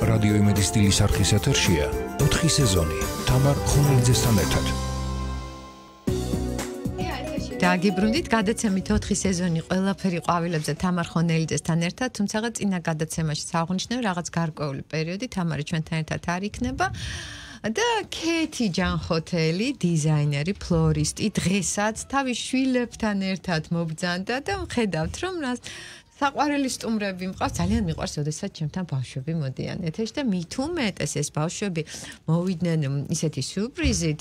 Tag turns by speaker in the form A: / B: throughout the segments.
A: რადიო იმედის სტილის არქის ეთერშია. 4 სეზონი. თამარ ხუნელიძესთან ერთად.
B: დაგიბრუნდით გადაცემით 4 სეზონი ყველაფერი ყვავილებზე თამარ ხონელიძესთან ერთად თუმცა წინა გადაცემაში საღვნიშნო რაღაც გარკვეული პერიოდი თამარი ჩვენთან ერთად არ იქნება. და კეთი ჯანხოთელი დიზაინერი ფლორისტი დღესაც თავის შვილებთან ერთად მობძანდა და ხედავთ რომ საყვარელი სტუმრები მყავს. ძალიან მიყვარს ოდესაც ჩემთან ბავშვები მოდიან. ეთერში და უმეტეს ეს ბავშვები მოვიდნენ ისეთი სიურპრიზით.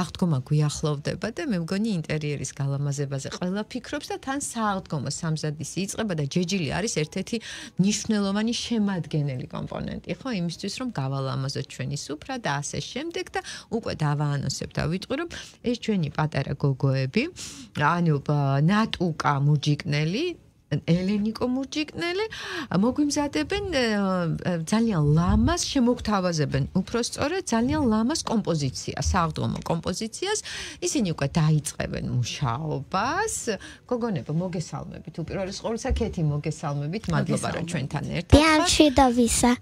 B: აღდგომა გვიახლოვდება და მე მგონი ინტერიერის გალამაზებაზე ყველა ფიქრობს და თან სააღდგომო სამზადის იწყება და ჯეჯილი არის ერთ-ერთი მნიშვნელოვანი შემადგენელი კომპონენტი. ხო იმისთვის რომ გავალამაზოთ ჩვენი სუფრა და ასე შემდეგ და უკვე დავაანონსებ და ვიტყვი რომ ეს ჩვენი პატარა გოგოები ანუ ნატუკა მუჯიკნელი ელენიკო მურჯიკნელი მოგვიმზადებენ ძალიან ლამას შემოგთავაზებენ. უფრო სწორედ ძალიან ლამას კომპოზიცია საავდომო კომპოზიციას. ისინი უკვე დაიწყებენ მუშაობას. გოგონებო მოგესალმებით. უპირველეს ყოვლისა ქეთი მოგესალმებით. მადლობა რომ ჩვენთან ერთად
C: ვართ დიამში და ვისა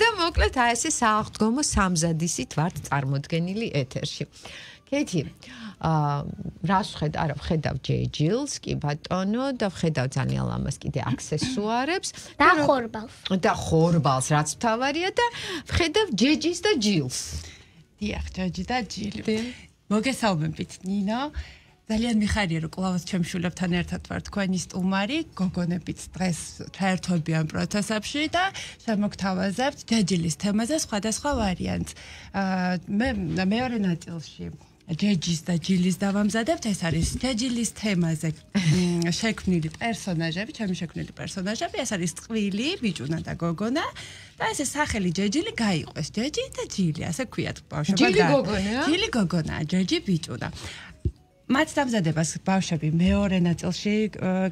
B: და მოკლედ აი ესე საავდომო სამზადისით ვართ წარმოდგენილი ეთერში ქეთი აა რას ხედავ? არა, ხედავ ჯეჯილს, კი ბატონო და ხედავ ძალიან ლამას კიდე აქსესუარებს
C: და ხორბალს.
B: და ხორბალს, რაც თავარია და ხედავ ჯეჯის და ჯილს.
D: დიახ, ჯეჯი და ჯილი. მოგესალმებით, ნინო. ძალიან მიხარია რომ კლავას ჩემშულებთან ერთად ვარ თქვენი სტუმარი, გოგონებით დღეს ჩაერთვებიან პროცესებში და შემოგთავაზებთ ჯეჯილის თემაზე სხვადასხვა ვარიანტს. აა მე მეორე ნაწილში ჯეჯის და ჯილის დავამზადებთ ეს არის ჯეჯილის თემაზე. შექმნილი პერსონაჟები ჩემი შექმნილი პერსონაჟები ეს არის წყვილი ბიჭუნა და გოგონა და ესე სახელი ჯეჯილი გაიყვეს ჯეჯი და ჯილი ასე ქვიათ
B: ბავშვობა ჯილი გოგონა
D: ჯილი გოგონა ჯეჯი ბიჭუნა მათ დამზადებას ბავშვები მეორე ნაწილში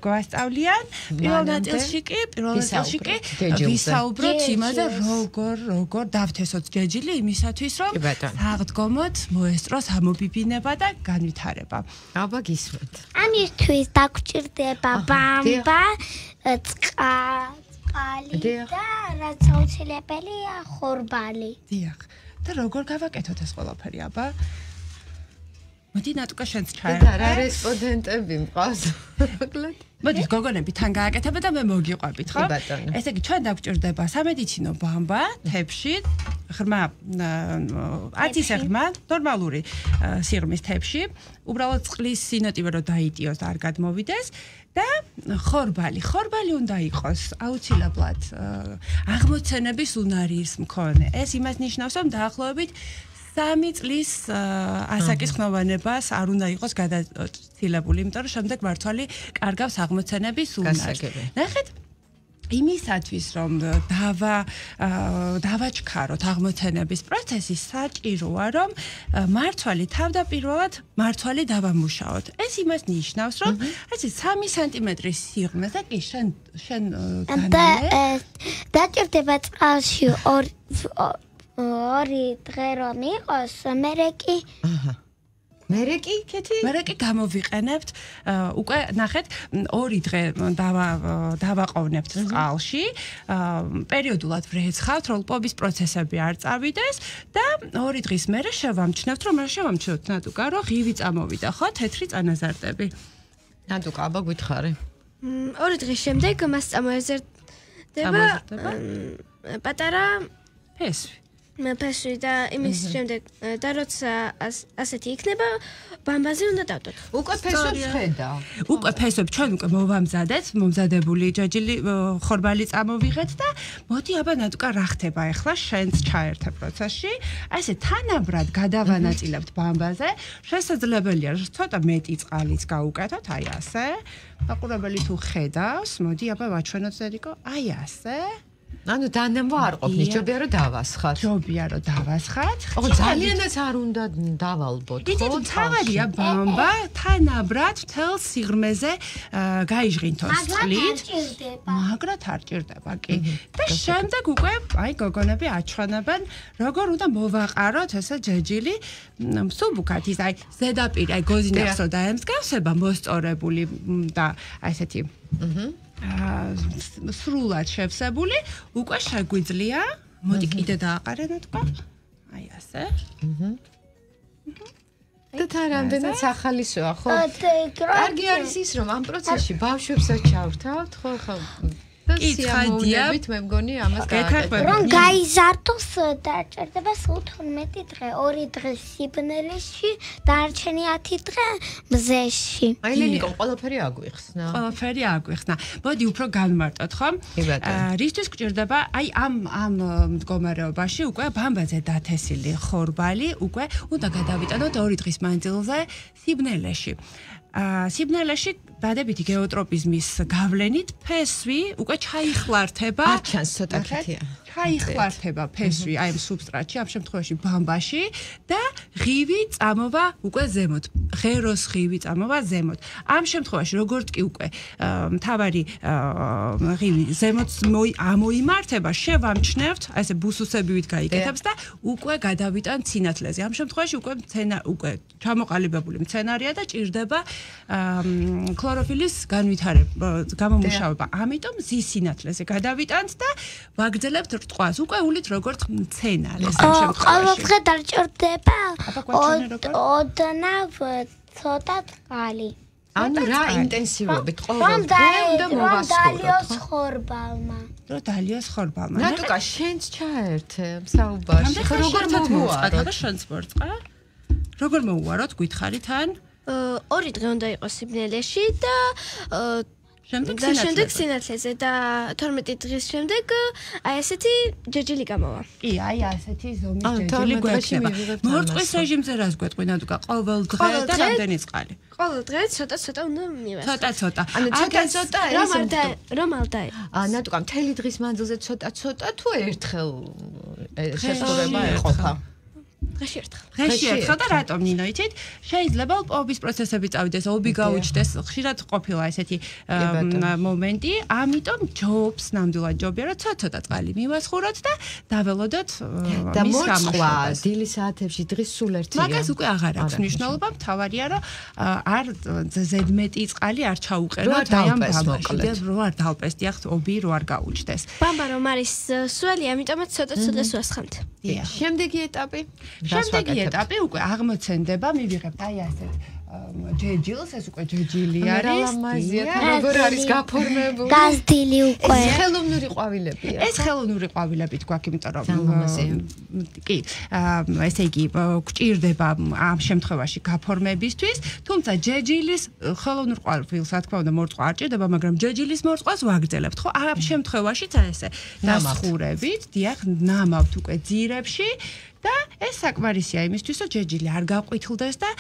D: გვასწავლიან. პირველ ნაწილში კი, პირველ ნაწილში კი ვისაუბროთ იმაზე, როგორ როგორ დავთესოთ ჯეჯილი იმისათვის, რომ აღდგომოთ მოესწროს ამობიბინება და განვითარება.
B: აბა გისმენთ.
C: ამისთვის დაგჭირდება ბამბა, წყალი და რაც აუცილებელია ხორბალი.
D: დიახ. და როგორ გავაკეთოთ ეს ყველაფერი, აბა? მოდი ნატუკა შენც ჩაერთა.
B: რა რესპონდენტები მყავს? მოკლედ.
D: მოდი გოგონები თან გააკეთებ და მე მოგიყვებით, ხო? ესე იგი ჩვენ დაგჭირდება სამედიცინო ბამბა, თებში, ღრმა აცის ღრმა, ნორმალური სიღრმის თებში, უბრალოდ წყლის სინოტივე რო დაიტიოს და არ გადმოვიდეს და ხორბალი, ხორბალი უნდა იყოს აუცილებლად აღმოცენების უნარის მქონე. ეს იმას ნიშნავს, რომ დაახლოებით 3 წლის ასაკის ხმოვანებას არ უნდა იყოს გადაცილებული, იმიტომ რომ შემდეგ მართალი კარგავს აღმოცენების უნარს. ნახეთ. იმისათვის რომ დავა დავაჩქაროთ აღმოცენების პროცესი საჭიროა რომ მართვალი თავდაპირველად მართვალი დავამუშაოთ. ეს იმას ნიშნავს რომ ასე 3 სანტიმეტრის სიღრმე და კი შენ შენ
C: დაჭერდება წყალში 2 ორი დღე რომ იყოს, მერეკი. აჰა.
B: მერეკი, კეთი?
D: მერეკი გამოვიყენებთ. უკვე ნახეთ, ორი დღე დავა დავაყოვნებთ წყალში. პერიოდულად ვრეცხავთ, რომ პობის პროცესები არ წავიდეს და ორი დღის მერე შევამჩნევთ, რომ რა შევამჩნევთ ნატუკა, რომ ღივი წამოვიდა, ხო, თეთრი წანაზარდები.
B: ნატუკა, აბა გითხარი.
E: ორი დღის შემდეგ მას წამოეზერდება პატარა
D: ფესვი.
E: მეფესვი და იმის შემდეგ და როცა ასეთი იქნება ბამბაზე უნდა დავდოთ.
B: უკვე ფესვებს ხედა.
D: უკვე ფესვებს ჩვენ უკვე მოვამზადეთ, მომზადებული ჯაჯილი ხორბალი წამოვიღეთ და მოდი აბა ნატკა რა ხდება ახლა შენც ჩაერთე პროცესში. ასე თანაბრად გადავანაწილებთ ბამბაზე. შესაძლებელია ცოტა მეტი წყალიც გაუკეთოთ, აი ასე. აყურებელი თუ ხედავს, მოდი აბა ვაჩვენოთ ზერიკო, აი ასე.
B: ანუ დანემვა არ ყოფნის, ჯობია რომ დავასხათ.
D: ჯობია რომ დავასხათ.
B: ხო, ძალიანაც არ უნდა დავალბოთ,
D: ხო? იცით, თავარია ბამბა თანაბრად თელ სიღრმეზე გაიჟღინთო წყლით. მაგრად არ ჭირდება, კი. და შემდეგ უკვე აი გოგონები აჩვენებენ, როგორ უნდა მოვაყაროთ ესე ჯეჯილი მსუბუქად ის აი ზედაპირი, აი გოზინახსო და ემსგავსება მოსწორებული და აი ესეთი. აჰა. აა სრულად შევსებული, უკვე შეგვიძლია, მოდი კიდე დააყარენო თქვა. აი ასე. აჰა.
B: და თან რამდენად ახალისოა, ხო? კარგი არის ის, რომ ამ პროცესში ბავშვებსაც ჩავრთავთ, ხო, ხო.
D: კი, ხადიავით,
B: მე მგონი ამას გააკეთებ.
C: რომ გაიზარდოს დაჭერდება სულ 12 დღე, 2 დღე სიბნელეში, დარჩენი 10 დღე მზეში.
B: აი ლენიკო, ყველაფერი აგვიხსნა.
D: ყველაფერი აგვიხსნა. მოდი უფრო განმარტოთ, ხო? აა, რისთვის გჭირდება? აი ამ ამ მდგომარეობაში უკვე ბამბაზე დათესილი ხორბალი უკვე უნდა გადავიტანოთ 2 დღის მანძილზე სიბნელეში. სიბნელეში დადებითი გეოტროპიზმის გავლენით ფესვი უკვე ჩაიხლართება.
B: არ ჩანს ცოტა ქითია.
D: ჩაიხლართება ფესვი აი ამ სუბსტრატში, ამ შემთხვევაში ბამბაში და ღივი წამოვა უკვე ზემოთ. ღეროს ღივი წამოვა ზემოთ. ამ შემთხვევაში როგორც კი უკვე მთავარი ღივი ზემოთ ამოიმართება, შევამჩნევთ, აი ესე ბუსუსებივით გაიკეთებს და უკვე გადავიტან ცინათლეზე. ამ შემთხვევაში უკვე მცენა უკვე ჩამოყალიბებული მცენარეა და ჭირდება ქლოროფილის განვითარება, გამომუშავება. ამიტომ ზის სინათლეზე გადავიტანთ და ვაგრძელებთ რტყვას. უკვე ულით როგორც მცენარეს ამ შემთხვევაში.
C: ყოველდღე დარჭირდება ოდნავ ცოტა წყალი.
B: ანუ რა ინტენსივობით ყოველდღე უნდა მოვასწოროთ
C: ხორბალმა.
D: რო დალიოს ხორბალმა.
B: ნატუკა შენც ჩაერთე საუბარში.
D: როგორ მოუვაროთ შენც ვორწყა? როგორ მოუვაროთ გითხარით ან?
E: ორი დღე უნდა იყოს სიბნელეში და
D: შემდეგ
E: და შემდეგ სინათლეზე და 12 დღის შემდეგ აი ესეთი ჯეჯილი გამოვა.
D: კი, აი ასეთი ზომის ჯეჯილი გვექნება. მორწყვის რეჟიმზე რას გვეტყვინა თუ ყოველ დღე და რამდენი წყალი?
E: ყოველ დღე ცოტა-ცოტა უნდა მივასწრო.
D: ცოტა-ცოტა.
B: ანუ ცოტა-ცოტა
E: რომ არ და რომ არ და.
B: აა ნატუკა მთელი დღის მანძილზე ცოტა-ცოტა თუ ერთხელ შესაძლოა ეყოფა?
E: დღეში ერთხელ.
D: დღეში ერთხელ და რატომ ნინო იცით? შეიძლება პობის პროცესები წავიდეს, ობი გაუჩნდეს, ხშირად ყოფილა ესეთი მომენტი, ამიტომ ჯობს ნამდვილად ჯობია რომ ცოტა-ცოტა წყალი მივასხუროთ და დაველოდოთ
B: და მოწყვა დილი საათებში დღის სულ ერთია.
D: მაგას უკვე აღარ აქვს. მნიშვნელობა, მთავარია რომ არ ზედმეტი წყალი არ ჩაუყენოთ
B: აი ამ ბამბაში და
D: რო არ დალპეს, დიახ, ობი რო არ გაუჩნდეს.
E: ბამბა რომ არის სველი, ამიტომაც ცოტა-ცოტა სვასხამთ.
B: შემდეგი ეტაპი
D: შემდეგი ეტაპი უკვე აღმოცენდება, მივიღებთ აი ასეთ ჯეჯილს ეს უკვე ჯეჯილი არის.
B: ლამაზია, როგორ არის გაფორმებული?
C: გაზდილი უკვე.
B: ეს ხელოვნური ყვავილებია.
D: ეს ხელოვნური ყვავილები გვაქვს, იმიტომ რომ კი, ესე იგი გჭირდება ამ შემთხვევაში გაფორმებისთვის, თუმცა ჯეჯილის ხელოვნურ ყვავილს, რა თქმა უნდა, მორწყვა არ ჭირდება, მაგრამ ჯეჯილის მორწყვას ვაგრძელებთ, ხო? ამ შემთხვევაშიც ესე დასხურებით, დიახ, ნამავთ უკვე ძირებში. და ეს საკმარისია იმისთვის, რომ ჯეჯილი არ გაყვითლდეს და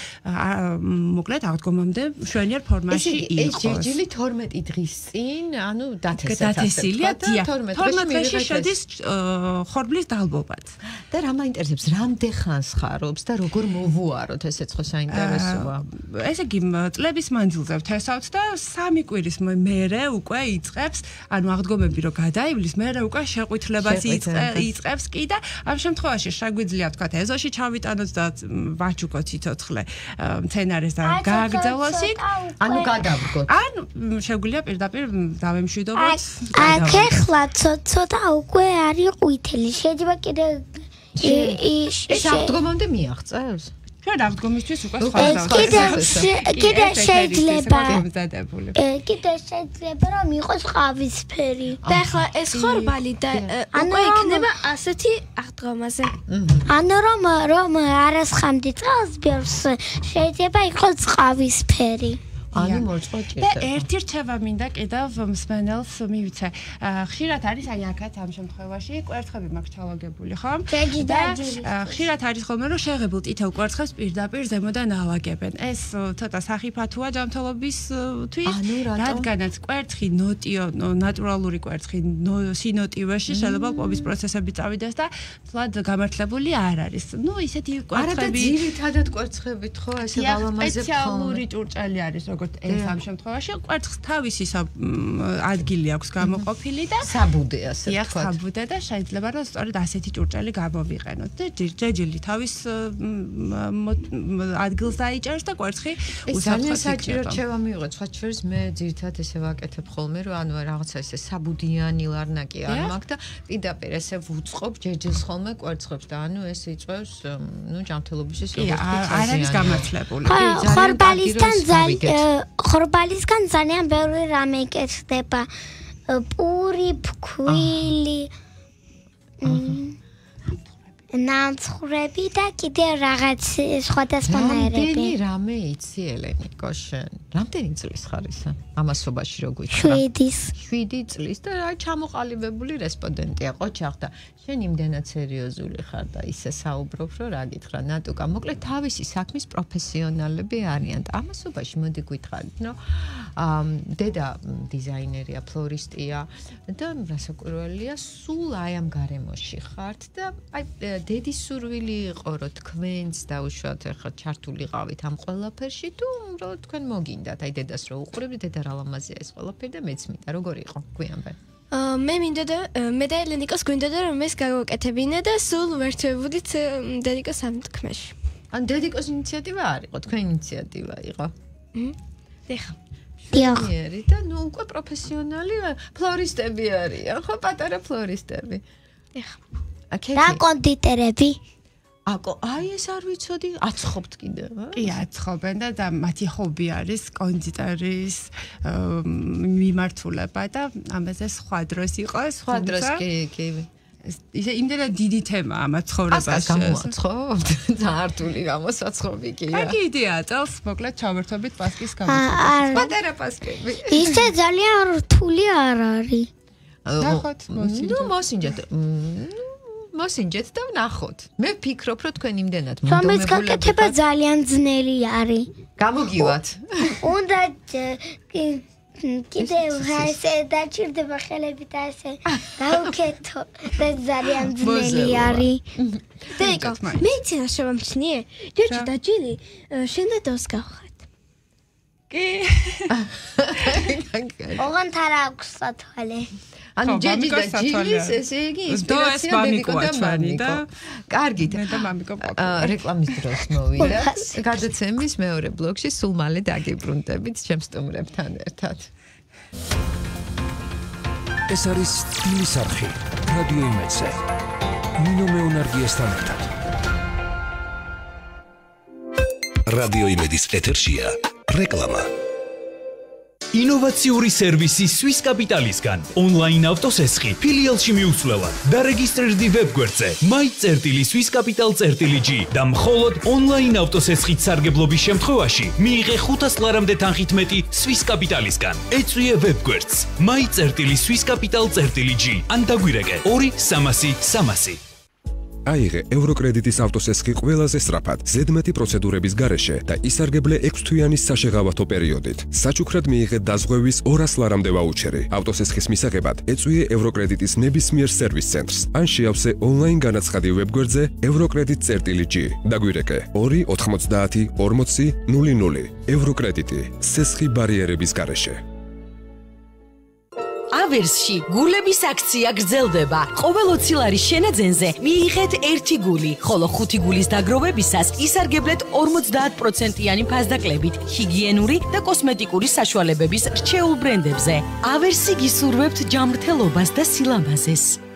D: მოკლედ აღდგომამდე შვენიერ ფორმაში იყოს.
B: ეს ჯეჯილი 12 დღის წინ, ანუ
D: დათესილია 12 დღეში შედის ხორბლის დალბობაც.
B: და რა მაინტერესებს, რამდენ ხანს ხარობს და როგორ მოვუაროთ, ესეც ხო საინტერესოა.
D: ესე იგი, წლების მანძილზე ვთესავთ და სამი კვირის მერე უკვე იწყებს, ანუ აღდგომები რო გადაივლის, მერე უკვე შეყვითლებას იწყებს კი და ამ შემთხვევაში შეგვიძლია შეგვიძლია თქვა ეზოში ჩავიტანოთ და ვაჩუკოთ ციცოცხლე მცენარეს და გააგრძელოს იქ
B: ანუ გადავდგოთ.
D: ან შეგვიძლია პირდაპირ დავემშვიდობოთ.
C: აქ ეხლა ცოტა უკვე არის ყვითელი. შეიძლება კიდე
B: ის აღდგომამდე მიაღწევს
D: ჩვენ აღდგომისთვის უკვე სხვა
C: დავსახე. კიდე შეიძლება კიდე შეიძლება რომ იყოს ყავისფერი.
E: და ახლა ეს ხორბალი და უკვე იქნება ასეთი აღდგომაზე.
C: ანუ რომ რომ არასხამდი ბევრს შეიძლება იყოს ყავისფერი.
B: ანუ მოწყვა ჭირდება.
D: და ერთი რჩევა მინდა კიდევ მსმენელს მივიცე. ხშირად არის აი აქაც ამ შემთხვევაში კვერცხები მაქვს ჩალაგებული, ხო?
C: და
D: ხშირად არის ხოლმე რომ შეღებულ თითოეულ კვერცხებს პირდაპირ ზემოდან ალაგებენ. ეს ცოტა სახიფათოა ჯანმრთელობისთვის, რადგანაც კვერცხი ნოტიო ნატურალური კვერცხი სინოტივეში შეიძლება პობის პროცესები წავიდეს და თლად გამართლებული არ არის. ნუ ისეთი კვერცხები
B: არა და ძირითადად კვერცხებით ხო ესე ბალამაზე
D: სპეციალური ჭურჭელი არის როგორც ეს ამ შემთხვევაში კვერცხს თავისი ადგილი აქვს გამოყოფილი და
B: საბუდე ასე
D: ვთქვათ. ია საბუდე და შეიძლება რომ სწორედ ასეთი ჭურჭელი გამოვიყენოთ. და ჯეჯილი თავის ადგილს დაიჭერს და კვერცხი
B: უსაფრთხოდ საჭირო რჩევა მიიღო. სხვა ჩვენს მე ძირთად ესე ვაკეთებ ხოლმე რომ ანუ რაღაცა ესე საბუდიანი ლარნაკი არ მაქვს და პირდაპირ ესე ვუწყობ ჯეჯილს ხოლმე კვერცხებს და ანუ ეს იწევს ნუ ჯანმრთელობის ეს
D: როგორ არ არის გამართლებული.
C: ხორბალისგან ძალიან ხორბალისგან ძალიან ბევრი რამე იკეთდება პური ფქვილი ნამცხრები და კიდე რაღაც სხვადასხვანაირები.
B: რამდენი რამე იცი ელენი კოშენ? რამდენი წლის ხარ ისა? ამასობაში რო გიქრა?
C: 7
B: 7 წლის და აი ჩამოყალიბებული რესპონდენტია ყოჩახ და შენ იმდენად სერიოზული ხარ და ისე საუბრობ რომ რა გითხრა ნატუკა მოკლედ თავისი საქმის პროფესიონალები არიან და ამასობაში მოდი გითხარით ნო დედა დიზაინერია ფლორისტია და რასაკვირველია სულ აი ამ გარემოში ხართ და აი დედის სურვილი იყო რომ თქვენს დაუშვათ ახლა ჩართულიყავით ამ ყველაფერში თუ რომ თქვენ მოგინდათ აი დედას რო უყურებთ დედა რა ლამაზია ეს ყველაფერი და მეც მინდა. როგორი იყო გვიანბე
E: აა მე მინდა და მე და ელენიკოს გვინდა და რომ ეს გავაკეთებინა და სულ ვერთვებოდით დედიკოს ამ თქმაში.
B: ან დედიკოს ინიციატივა არ იყო? თქვენ ინიციატივა იყო?
E: დიახ
C: დიახ
B: და ნუ უკვე პროფესიონალი ფლორისტები არიან ხო პატარა ფლორისტები?
E: დიახ
C: და კონდიტერები
B: აკო აი ეს არ ვიცოდი აცხობთ კიდე
D: კი აცხობენ და მათი ჰობი არის კონდიტერის მიმართულება და ამაზე სხვა დროს იყო
B: სხვა დროს კი კი.
D: ისე იმდენად დიდი თემა ამ ცხოვრებაში
B: გამოაცხობთ ზართული გამოსაცხობი კი
D: აი იდეა წელს მოკლედ ჩავერთობით პასკის გამოსაცხობი
B: პატარა პასკები
C: ისე ძალიან რთული არ არის.
D: ნახოთ
B: მოსინჯეთ. ნუ მოსინჯეთ მოსინჯეთ და ვნახოთ. მე ვფიქრობ, რომ თქვენ იმდენად
C: მომდომებულები. რომ ეს გაკეთება ძალიან ძნელი არის.
B: გამოგივათ.
C: უნდა კიდე ესე დაჭirdება ხელები და ესე გავუკეთო. ეს ძალიან ძნელი არის.
E: დეკო, მე ცინა შევამჩნიე. ჯერჯი დაჭილი, შენდა დოს გავხარ.
B: კი.
C: ოღონდ არ აქვს სათვალე.
B: ანუ ჯეჯი და ჯილის ესე იგი ინსპირაცია დედიკო და მამიკო. კარგით.
D: მე და მამიკო პოპ.
B: რეკლამის დროს მოვიდა. გადაცემის მეორე ბლოკში სულ მალე დაგიბრუნდებით ჩემს სტუმრებთან ერთად.
A: ეს არის სტილის არხი. რადიო იმედზე. ნინო მეუნარგიესთან ერთად.
F: რადიო იმედის ეთერშია რეკლამა
G: ინოვაციური სერვისი Swiss Capital-ისგან. ონლაინ ავტოსესხი ფილიალში მიუსვლელად და რეგისტრირდი ვებგვერდზე my.swiss-capital.g და მხოლოდ ონლაინ ავტოსესხით სარგებლობის შემთხვევაში მიიღე 500 ლარამდე თანხით მეტი Swiss Capital-ისგან. ეწვიე ვებგვერდს. my.swiss-capital.g ან დაგვირეკე. 2 300 300
H: აიღე ევროკრედიტის ავტოსესხი ყველაზე სწრაფად, ზედმეტი პროცედურების გარეშე და ისარგებლე 6 თვიანის საშეღავათო პერიოდით. საჩუქრად მიიღე დაზღვევის 200 ლარამდე ვაუჩერი. ავტოსესხის მისაღებად ეწვიე ევროკრედიტის ნებისმიერ სერვის ცენტრს ან შეავსე ონლაინ განაცხადი ვებგვერდზე evrocredit.g. დაგვირეკე 2 90 40 00 ევროკრედიტი სესხი ბარიერების გარეშე.
I: ავერსში გულების აქცია გრძელდება. ყოველ 20 ლარის შენაძენზე მიიღეთ 1 გული, ხოლო 5 გულის დაგროვებისას ისარგებლეთ 50%-იანი ფასდაკლებით ჰიგიენური და კოსმეტიკური საშუალებების რჩეულ ბრენდებზე. ავერსი გისურვებთ ჯანმრთელობას და სილამაზეს.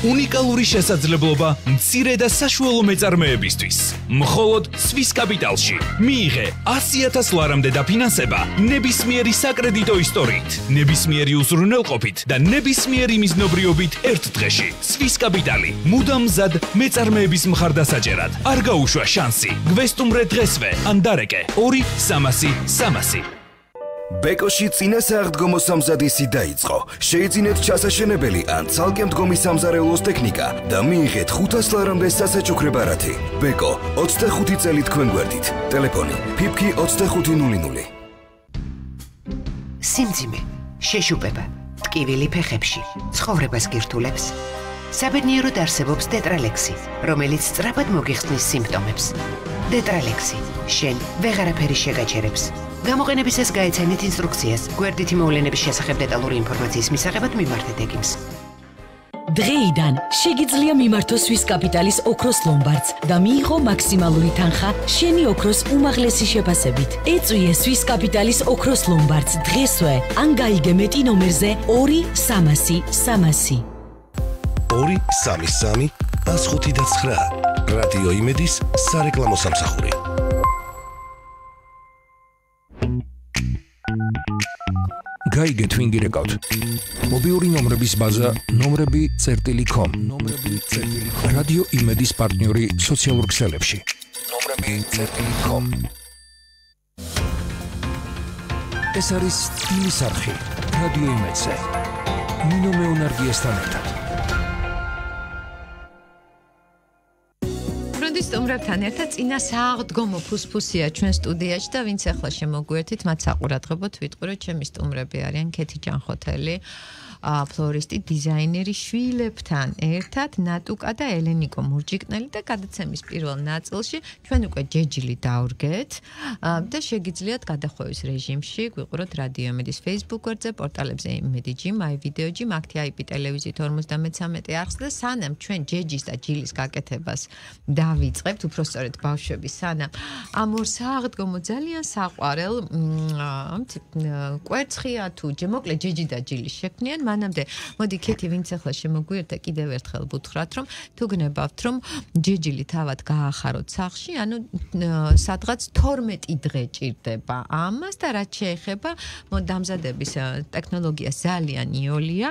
G: უნიკალური შესაძლებლობა მცირე და საშუალო მეწარმეებისთვის. მხოლოდ Swiss Capital-ში მიიღე 100.000 ლარამდე დაფინანსება ნებისმიერი საკრედიტო ისტორიით, ნებისმიერი უზრუნველყოფით და ნებისმიერი მიზნობრიობით ერთ დღეში. Swiss Capital-ი მუდამ მზად მეწარმეების მხარდასაჭერად. არ გაუშვა შანსი. გვესტუმრე დღესვე ან დარეკე 2 300 300
F: ბეკოში წინა სააღდგომო სამზადისი დაიწყო. შეიძინეთ ჩასაშენებელი ან ცალკე მდგომი სამზარეულოს ტექნიკა და მიიღეთ 500 ლარამდე სასაჩუქრე ბარათი. ბეკო 25 წელი თქვენ გვერდით. ტელეფონი: ფიფკი 2500.
J: სიმძიმე, შეშუპება, ტკივილი ფეხებში, ცხოვრებას გირთულებს. საბედნიეროდ არსებობს დეტრალექსი, რომელიც სწრაფად მოგიხსნის სიმპტომებს. დეტრალექსი, შენ ვეღარაფერი შეგაჩერებს. გამოყენებისას გაეცანით ინსტრუქციას. გვერდითი მოვლენების შესახებ დეტალური ინფორმაციის მისაღებად მიმართეთ ეკიმს.
I: დღეიდან შეგიძლია მიმართო სვის კაპიტალის ოქროს ლომბარდს და მიიღო მაქსიმალური თანხა შენი ოქროს უმაღლესი შეფასებით. ეწვიე სვის კაპიტალის ოქროს ლომბარდს დღესვე ან გაიგე მეტი ნომერზე 2300 300.
K: 233 159 რადიო იმედის სარეკლამო სამსახური.
A: გაიგე twingi record. მობილური ნომრების ბაზა nomrebi.com. nomrebi.com. რადიო იმედის პარტნიორი სოციალურ ქსელებში. nomrebi.com. ეს არის სტილის არხი. რადიო იმედზე. ნინო მეუნარგიესთან ერთად.
B: სტუმრებთან ერთად წინა სააღდგომო ფუსფუსია ჩვენ სტუდიაში და ვინც ახლა შემოგვერთით მათ საყურადღებოდ ვიტყვი რომ ჩემი სტუმრები არიან ქეთი ჯანხოთელი ფლორისტი დიზაინერი შვილებთან. ერთად ნატუკა და ელენიკო მურჯიკნელი და გადაცემის პირველ ნაწილში ჩვენ უკვე ჯეჯილი დავრგეთ და შეგიძლიათ გადახვევის რეჟიმში გვიყუროთ რადიო მედიის Facebook გვერდზე, პორტალებზე იმედიჯი, My Video Gym, ActiIP ტელევიზიით 53 არხს და სანამ ჩვენ ჯეჯის და ჯილის გაკეთებას დავიწყებთ, უფრო სწორედ ბავშვების სანამ. ამ ორ სააღდგომო ძალიან საყვარელ კვერცხია თუ ჯემოკლე ჯეჯი და ჯილი შექმნიან მანამდე. მოდი ქეთი ვინც ახლა შემოგვიერთა კიდევ ერთხელ ვუთხრათ რომ თუ გნებავთ რომ ჯეჯილი თავად გაახაროთ სახში ანუ სადღაც 12 დღე ჭირდება ამას და რაც შეეხება მომდამზადების ტექნოლოგია ძალიან იოლია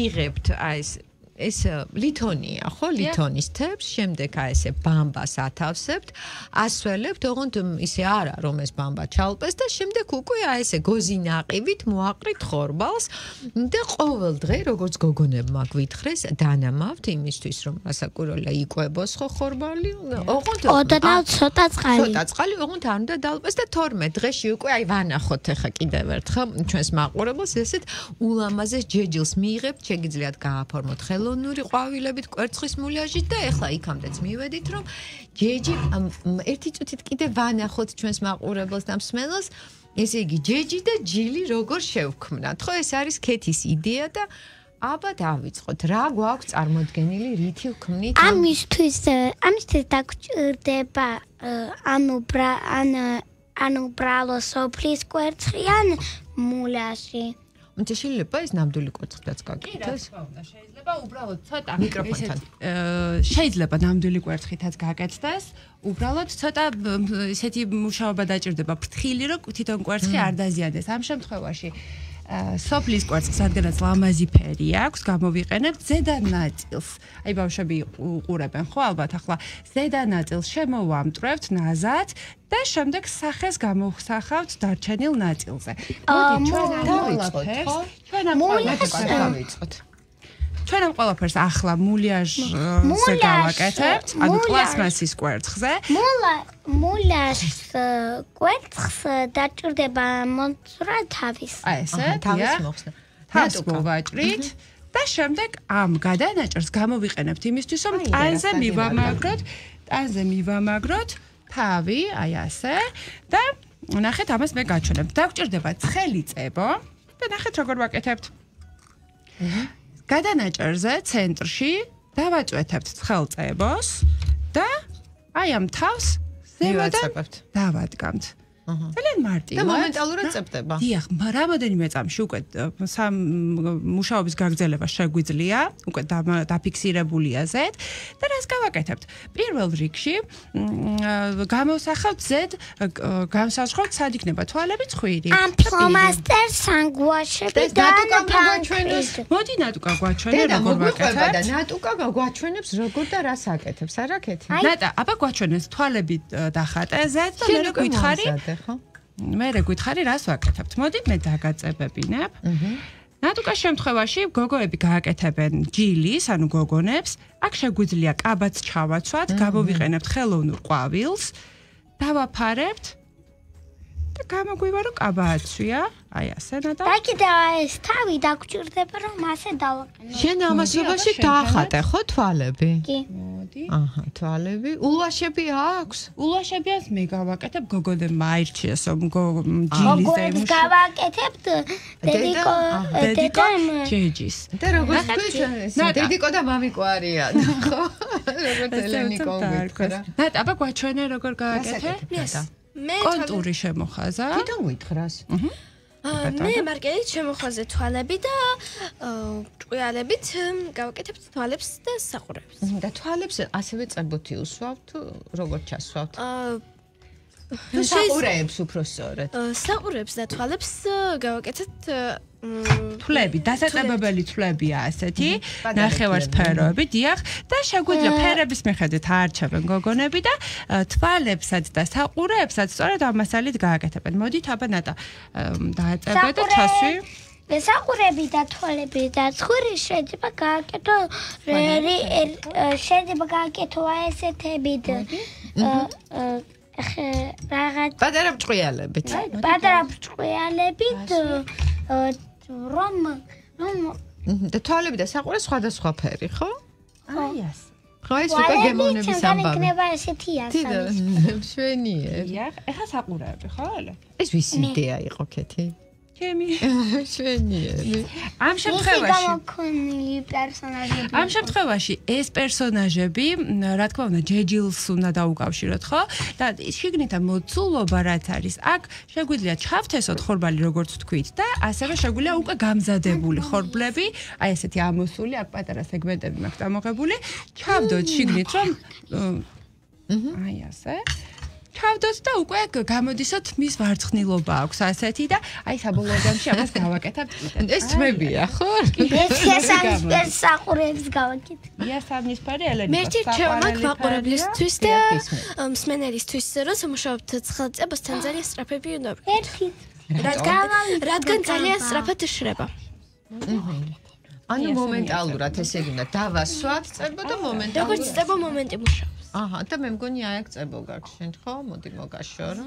B: იღებთ აი ეს ეს ლითონია, ხო, ლითონის თებს, შემდეგ აი ესე ბამბას ათავსებთ, ასველებთ, ოღონდ ისე არა, რომ ეს ბამბა ჩალპეს და შემდეგ უკვე აი ესე გოზინაყივით მოაყრით ხორბალს და ყოველ დღე, როგორც გოგონებმა გვითხრეს, დანამავთ იმისთვის, რომ ასაკუროლა იყვებოს ხო ხორბალი, ოღონდ
C: ოდნა ცოტა წყალი.
B: ცოტა წყალი, ოღონდ არ უნდა დალპეს და 12 დღეში უკვე აი ვანახოთ ახლა კიდევ ერთხელ ჩვენს მაყურებელს ესეთ ულამაზეს ჯეჯილს მიიღებთ, შეგიძლიათ გააფორმოთ ხელ ხელოვნური ყვავილებით, კვერცხის მულიაჟით და ეხლა იქამდეც მივედით, რომ ჯეჯი ერთი წუთით კიდე ვანახოთ ჩვენს მაყურებელს და მსმენელს, ესე იგი ჯეჯი და ჯილი როგორ შევქმნათ. ხო, ეს არის ქეთის იდეა და აბა დავიწყოთ. რა გვაქვს წარმოდგენილი, რითი ვქმნით?
C: ამისთვის ამისთვის დაგჭირდება ანუ ან ანუ ბრალო სოფლის კვერცხი ან მულაში.
B: უნდა შეიძლება ეს ნამდვილი კვერცხიც გაკეთდეს?
D: კი, რა თქმა უნდა, შეიძლება უბრალოდ ცოტა მიკროფონთან. შეიძლება ნამდვილი კვერცხითაც გაკეთდეს. უბრალოდ ცოტა ესეთი მუშაობა დაჭირდება ფრთხილი, რომ თვითონ კვერცხი არ დაზიანდეს. ამ შემთხვევაში სოფლის კვერცხს რადგანაც ლამაზი ფერი აქვს, გამოვიყენებ ზედა ნაწილს. აი ბავშვები უყურებენ ხო ალბათ ახლა ზედა ნაწილს შემოვამტრევთ ნაზად და შემდეგ სახეს გამოვხსახავთ დარჩენილ ნაწილზე.
B: მოდი ჩვენ დავიწყოთ, ხო? ჩვენ ამ ყველაფერს დავიწყოთ.
D: ჩვენ ამ ყველაფერს ახლა მულიაჟზე გავაკეთებთ, ანუ პლასმასის კვერცხზე.
C: მულა მულას კვერცხს დაჭირდება მოძრა თავის.
D: აი ესე, თავის მოხსნა. თავს მოვაჭრით და შემდეგ ამ გადანაჭერს გამოვიყენებთ იმისთვის, რომ ტანზე მივამაგროთ, ტანზე მივამაგროთ თავი, აი ასე და ნახეთ ამას მე გაჩვენებ. დაგჭირდება ცხელი წებო და ნახეთ როგორ ვაკეთებთ. გადანაჭერზე ცენტრში დავაწვეთებთ ცხელ წებოს და აი ამ თავს
B: ზემოდან
D: დავადგამთ. ძალიან მარტივად
B: და მომენტალურად წებდება.
D: დიახ, რამოდენიმე წამში უკვე სამ მუშაობის გაგრძელება შეგვიძლია, უკვე დაფიქსირებულია ზედ და რას გავაკეთებთ? პირველ რიგში გამოსახავთ ზედ განსაზღვროთ სად იქნება თვალები ცხვირი.
C: ამ ფლომასტერს სანგუაშები და
B: გვაჩვენოს.
D: მოდი ნატუკა გვაჩვენე როგორ ვაკეთებთ.
B: და ნატუკა გვაჩვენებს როგორ და რას აკეთებს, არა კეთი.
D: ნატა, აბა გვაჩვენეს თვალები დახატე ზედ და მე გითხარი.
B: ხო?
D: მე რა გითხარი, რას ვაკეთებთ? მოდი მე დაგაწებებინებ. აჰა. ნატუკას შემთხვევაში გოგოები გააკეთებენ ჯილის, ანუ გოგონებს. აქ შეგვიძლია კაბაც ჩავაცვათ, გამოვიყენებთ ხელოვნურ ყვავილს, დავაფარებთ და გამოგვივა რომ კაბა აცვია. აი ასე ნადა.
C: და კიდე ეს თავი დაგჭირდება რომ ასე დავაყენო.
B: შენ ამასობაში დაახატე ხო თვალები?
C: კი.
D: მოდი
B: აჰა, თვალები. ულვაშები აქვს?
D: ულვაშებიას მე გავაკეთებ გოგონე მაირჩიეს ჯილის
C: ზემო. გავაკეთებთ დედიკო დედიკო
D: ჯეჯის.
B: და როგორც თქვი, დედიკო და მამიკო არიან, ხო? როგორც ელენიკო მითხრა.
D: ნატ, აბა გვაჩვენე როგორ გავაკეთე?
E: მე
D: კონტური შემოხაზა.
B: თვითონ ვითხრას.
D: აჰა.
E: მე მარკეტით შემოხაზე თვალები და ჭყიალებით გავაკეთებთ თვალებს და საყურებს.
B: და თვალებს ასევე წერბოთი უსვავთ, როგორ ჩასვავთ? აა საყურებს უფრო სწორად.
E: საყურებს და თვალებს გავაკეთეთ
D: თვლები, დასაწყებებელი თვლებია ასეთი, ნახევარსფეროები, დიახ, და შეგვიძლია ფერების მიხედვით აარჩევენ გოგონები და თვალებსაც და საყურებსაც სწორედ ამასალით გააკეთებენ. მოდით აბა ნატა დააწებე და ჩასვი.
C: საყურები და თვალები და ცხური შეიძლება გააკეთო შეიძლება გააკეთო ესეთებით.
B: პატარა ბრჭყიალებით.
C: პატარა ბრჭყიალებით რომ რომ
B: და თვალები და საყურე სხვადასხვა ფერი, ხო?
C: აი ეს.
B: ხო, ეს უკვე გემოვნების ამბავი.
C: იქნება ესეთი
B: ასალი. შვენიერ.
D: იახ, ეხა საყურეები, ხო?
B: ეს ვისი იდეა იყო, ქეთი?
D: ჩემი
B: შვენიერი.
D: ამ შემთხვევაში
C: გამონილი პერსონაჟები.
D: ამ შემთხვევაში ეს პერსონაჟები, რა თქმა უნდა, ჯეჯილს უნდა დაუკავშიროთ, ხო? და შიგნითა მოცულობა რაც არის, აქ შეგვიძლია ჩავთესოთ ხორბალი როგორც თქვით და ასევე შეგვიძლია უკვე გამზადებული ხორბლები, აი ესეთი ამოსული, აქ პატარა სეგმენტები მაქვს დამოღებული, ჩავდოთ შიგნით, რომ აი ასე. ჩავდოთ და უკვე გამოდისოთ მის ვარცხნილობა აქვს ასეთი და აი საბოლოო ჯამში ამას გავაკეთებ.
B: ეს თმებია ხო?
C: ეს საყურებს გავაკეთე
D: იასამის პარი ელენე
E: მერტი ჩემაკ მაყურებლისთვის და მსმენელისთვის რომ სამუშაობთ ცხელწებასთან ძალიან სწრაფები უნდა
C: ერთი
E: რადგან რადგან ძალიან სწრაფად შრება
B: ანუ მომენტალურად ესე იგი უნდა დავასვათ წერბო და მომენტალურად.
E: როგორც წერბო მომენტი მუშაობს
B: აჰა, და მე მგონი აი აქ წერბო გაქვს შენ ხო? მოდი მოგაშორო.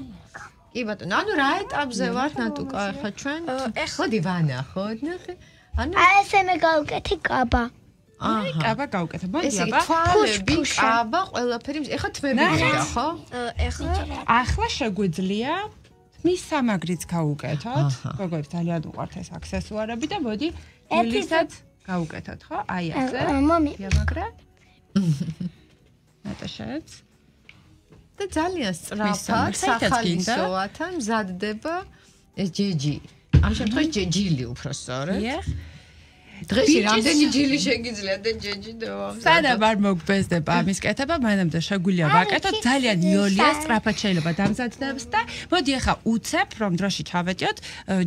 B: კი ბატონო, ანუ რა ეტაპზე ვართ ნატუკა ახლა ჩვენ? ეხლა დივანა ხო? ნახე.
C: ანუ აი ესე მე გავუკეთე კაბა.
D: აი კაბა გავუკეთე. მოდი აბა.
B: ესე თვალები, კაბა, ყველაფერი ეხლა თმებია ხო?
E: ეხლა
D: ახლა შეგვიძლია მის სამაგრიც გავუკეთოთ. როგორც ძალიან უყვართ ეს აქსესუარები და მოდი ილისაც გავუკეთოთ, ხო? აი ასე.
C: მომი.
D: იამაგრა. ნატაშაც
B: და ძალიან სწრაფად სახალისოათან მზადდება ეს ჯეჯი. ამ შემთხვევაში ჯეჯილი უფრო სწორად. დღეში რამდენი ჯილი შეგიძლია და ჯეჯი დავა.
D: სადა არ მოგბეზდება ამის კეთება, მანამდე შეგვიძლია ვაკეთოთ ძალიან იოლია სწრაფად შეიძლება დამზადდებს და მოდი ახლა უცებ რომ დროში ჩავეტიოთ,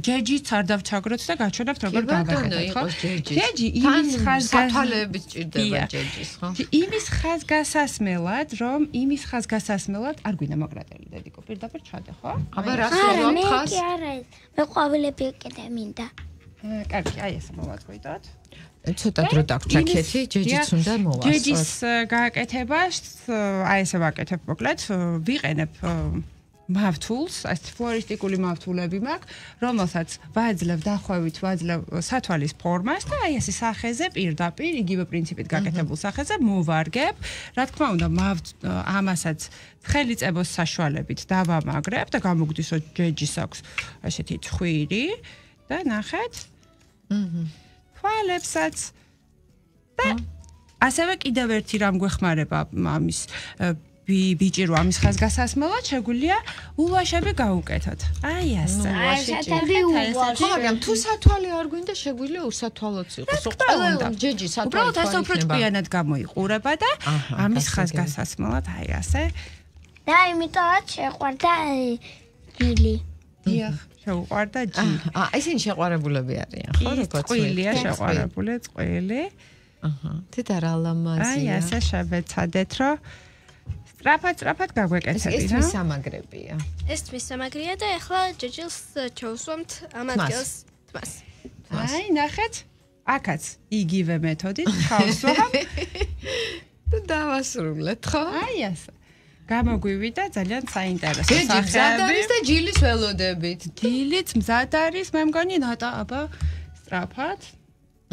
D: ჯეჯიც არ დავჩაგროთ და გაჩვენებთ როგორ გავაკეთოთ, ხო? ჯეჯი იმის
B: ხაზგასასმელად ჭირდება ჯეჯის, ხო?
D: იმის ხაზგასასმელად, რომ იმის ხაზგასასმელად არ გვინდა მოკრატელი დედიკო, პირდაპირ ჩადე, ხო?
B: აბა რა სწორად ხაზ?
C: მე კი არა, მე ყვავილები ეკეთე მინდა.
D: კარგი, აი ეს მოვაწყვიტოთ.
B: ცოტა დრო დაგჭაქეთი, ჯეჯიც უნდა მოვასწროთ.
D: ჯეჯის გააკეთებას აი ესე ვაკეთებ მოკლედ, ვიყენებ მავთულს, ეს ფლორისტიკული მავთულები მაქვს, რომელსაც ვაძლევ დახვევით, ვაძლევ სათვალის ფორმას და აი ესე სახეზე პირდაპირ იგივე პრინციპით გაკეთებულ სახეზე მოვარგებ. რა თქმა უნდა, მავთ ამასაც ხელიწებოს საშუალებით დავამაგრებ და გამოგვდისო ჯეჯის აქვს ესეთი ცხვირი და ნახეთ. აჰა. თვალებსაც და ასევე კიდევ ერთი რამ გვეხმარება ამის ბიჭი რო ამის ხას გასასმელად შეგვიძლია ულვაშები გაუკეთოთ. აი ასე.
C: აი სათვალე ულვაში.
B: ხო, მაგრამ თუ სათვალე არ გვინდა შეგვიძლია უსათვალოც იყოს. ყველა ჯეჯი სათვალე.
D: უბრალოდ ასე უფრო ჭკვიანად გამოიყურება და ამის ხას გასასმელად აი ასე.
C: და იმიტომაც შეყვარდა ჯილი.
D: დიახ. შეუყვარდა ჯი.
B: აა, ისინი შეყვარებულები არიან, ხო, როგორც
D: წვილია შეყვარებული წვილი.
B: აჰა. თეთა რა ლამაზია.
D: აი, ასე შევეცადეთ, რომ სტრაფად სტრაფად გაგვეკეთები რა.
B: ეს თვის სამაგრებია.
E: ეს თვის სამაგრია და ეხლა ჯეჯილს ჩავსვამთ ამ ადგილს თმას.
D: აი, ნახეთ. აკაც იგივე მეთოდით ჩავსვამ.
B: და დავასრულეთ, ხო?
D: აი ასე. გამოგვივიდა ძალიან საინტერესო
B: სახეები. მზად არის და ჯილის ველოდებით.
D: ჯილიც მზად არის, მე მგონი ნატა აბა სტრაფად.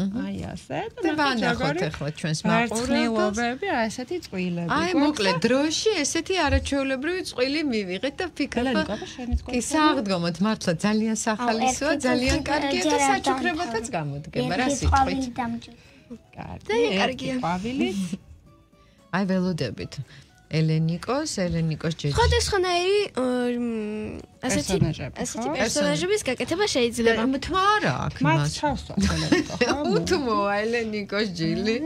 D: აი ასე.
B: და ნახოთ ახლა ჩვენს
D: მაყურებელები აი ესეთი წვილები
B: აი მოკლედ დროში ესეთი არაჩვეულებრივი წვილი მივიღეთ და ფიქრობ კი საღდგომოთ მართლა ძალიან სახალისოა ძალიან კარგია და საჩუქრებათაც გამოდგება რა სიტყვით?
E: კარგი კარგია.
D: ყვავილით
B: აი ველოდებით ელენიკოს, ელენიკოს ჯეჯი.
E: ხოდესხანაირი ასეთი ასეთი პერსონაჟების გაკეთება შეიძლება.
B: თმა რა აქვს
D: მას? მას ჩავსვა ელენიკო.
B: უთმოა ელენიკოს ჯილი.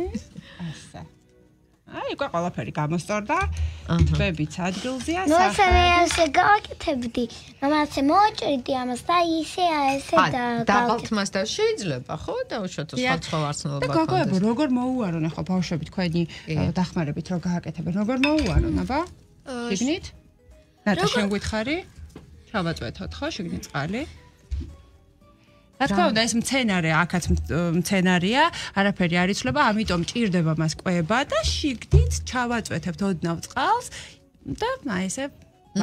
D: ასე. აი, უკვე ყველაფერი გამოსწორდა. თბებიც ადგილზეა.
C: ნუ ესე ესე გავაკეთებდი. მამაცე მოჭრიდი ამას და ისე ესე და
B: დაღალთ მას და შეიძლება, ხო? დაუშვათ სხვა სხვა ვარცნობა.
D: და გოგოებო, როგორ მოუარონ ახლა ბავშვები თქვენი დახმარებით რო გააკეთებენ? როგორ მოუარონ, აბა? შეგნით? ნატა შენ გითხარი? ჩავაწვეთოთ, ხო, შეგნით წყალი? რა თქმა უნდა ეს მცენარე აქაც მცენარია არაფერი არ იცლება ამიტომ ჭირდება მას კვება და შიგდით ჩავაწვეთებთ ოდნავ წყალს და აი ესე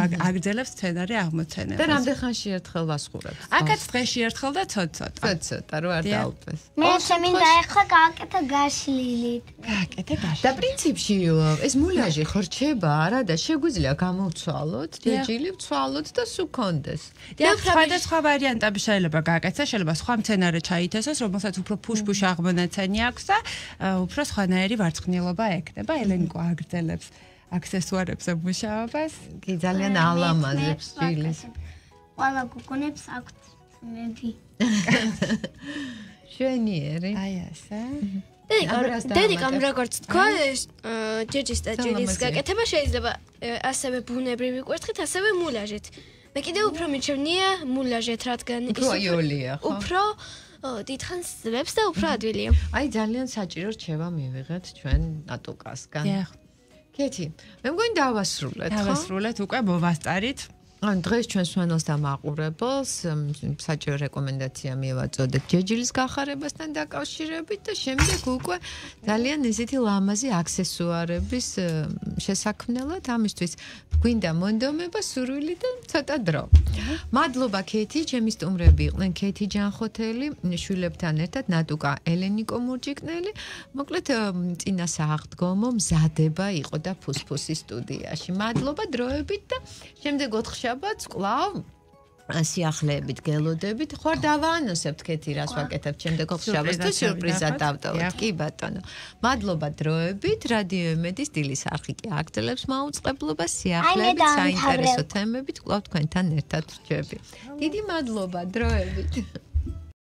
D: აგრძელებს სცენარი აღმოცენებას.
B: და რამდენ ხანში ერთხელ ვასხურებ?
D: აკაც დღეში ერთხელ და ცოტ-ცოტა.
B: ცოტ-ცოტა, რო არ დაუპეს.
C: მე შემინდა ახლა გააკეთე გაშლილით.
D: გააკეთე გაშლილით.
B: და პრინციპში ეს მულაჟი ხორჩება არა და შეგვიძლია გამოვცვალოთ, დეჯილი ვცვალოთ და სულ კონდეს.
D: და სხვადასხვა ვარიანტები შეიძლება გააკეთოს, შეიძლება სხვა მცენარე ჩაითესოს, რომელსაც უფრო ფუშ-ფუშ აღმონაცენი აქვს და უფრო სხვანაირი ვარცხნილობა ექნება, ელენიკო აგრძელებს. აქსესუარებზე მუშაობას?
B: კი, ძალიან ალამაზებს ჯილის.
C: ყველა გოგონებს აქვთ მები.
B: შვენიერი.
D: აი ასე.
E: დედიკამ როგორც თქვა, ჯეჯის და ჯილის გაკეთება შეიძლება ასევე ბუნებრივი კვერთხით, ასევე მულაჟით. მე კიდევ უფრო მიჩვენია მულაჟეთ, რადგან
B: ის უფრო იოლია, ხო?
E: უფრო დიდხანს ძლებს და უფრო ადვილია.
B: აი ძალიან საჭირო რჩევა მივიღეთ ჩვენ ნატოკასგან.
D: დიახ.
B: კეთი, მე მგონი დავასრულეთ, ხო?
D: დავასრულეთ უკვე მოვასწარით.
B: ან დღეს ჩვენ სვენოს და მაყურებელს საჭირო რეკომენდაცია მივაწოდეთ ჯეჯილის გახარებასთან დაკავშირებით და შემდეგ უკვე ძალიან ისეთი ლამაზი აქსესუარების შესაქმნელად ამისთვის გვინდა მონდომება სურვილი და ცოტა დრო. მადლობა ქეთი, ჩემი სტუმრები იყვნენ ქეთი ჯანხოთელი, შვილებთან ერთად ნატუკა ელენიკო მურჯიკნელი. მოკლედ წინა სააღდგომო მზადება იყო და ფუსფუსის სტუდიაში. მადლობა დროებით და შემდეგ 4 შაბათს სადღაც კლავ სიახლეებით გელოდებით, ხوار დავაანონსებთ ქეთი რას ვაკეთებთ შემდეგ ხშაბას თუ სიურპრიზად დავტოვოთ. კი ბატონო. მადლობა დროებით, რადიო ემედის დილის არხი კი აგრძელებს მაუწყებლობას სიახლეებით, საინტერესო თემებით, კვლავ თქვენთან ერთად რჩები. დიდი მადლობა დროებით.